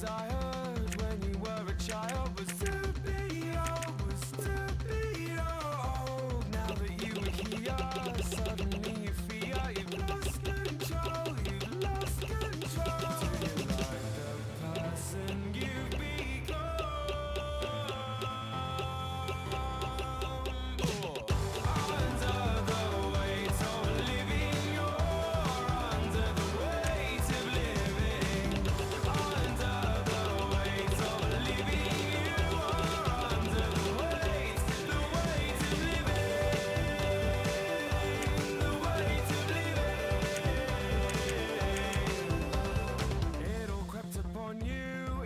desired when you were a child was to be old, was to be old. Now that you are here,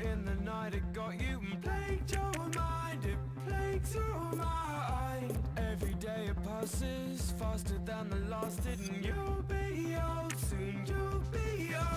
in the night. It got you and plagued your mind. It plagued your mind. Every day it passes faster than the last and you'll be old soon. You'll be old.